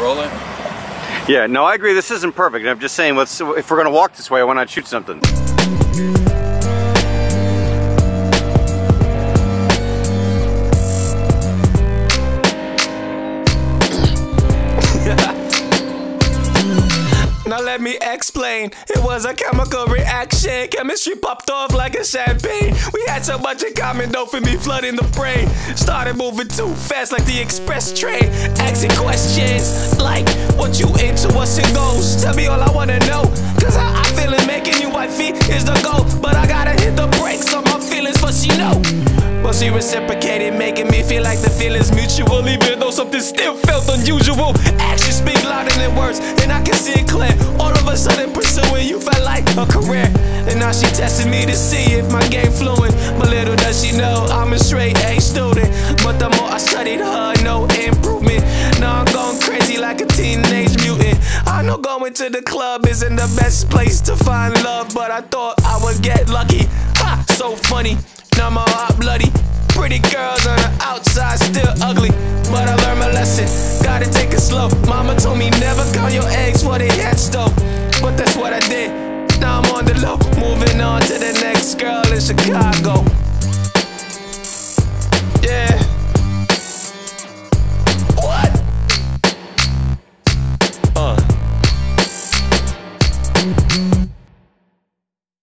Rolling? Yeah, no, I agree. This isn't perfect. I'm just saying, let's if we're gonna walk this way, why not shoot something? Let me explain. It was a chemical reaction. Chemistry popped off like a champagne. We had so much in common, dopamine flooding the brain. Started moving too fast like the express train. Asking questions like, what you into, what's your goals? Tell me all I wanna know. Cause how I feeling making you wifey is the goal. But I gotta hit the brakes on my feelings for she know. She reciprocated, making me feel like the feeling's mutual, even though something still felt unusual. Actions speak louder than words, and I can see it clear. All of a sudden, pursuing you felt like a career. And now she testing me to see if my game fluent. But little does she know I'm a straight A student. But the more I studied her, no improvement. Now I'm going crazy like a teenage mutant. I know going to the club isn't the best place to find love, but I thought I would get lucky. Ha, so funny. Now my heart pretty girls on the outside, still ugly. But I learned my lesson, gotta take it slow. Mama told me never count your eggs for they hatch though. But that's what I did. Now I'm on the low, moving on to the next girl in Chicago. Yeah. What? Uh.